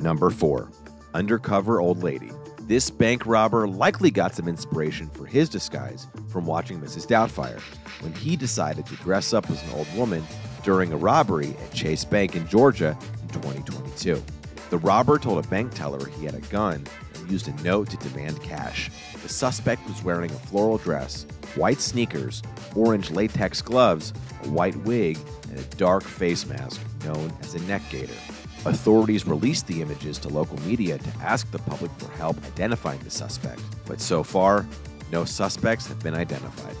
Number 4. Undercover Old Lady. This bank robber likely got some inspiration for his disguise from watching Mrs. Doubtfire when he decided to dress up as an old woman during a robbery at Chase Bank in Georgia in 2022. The robber told a bank teller he had a gun and used a note to demand cash. The suspect was wearing a floral dress, white sneakers, orange latex gloves, a white wig, and a dark face mask known as a neck gaiter. Authorities released the images to local media to ask the public for help identifying the suspect, but so far, no suspects have been identified.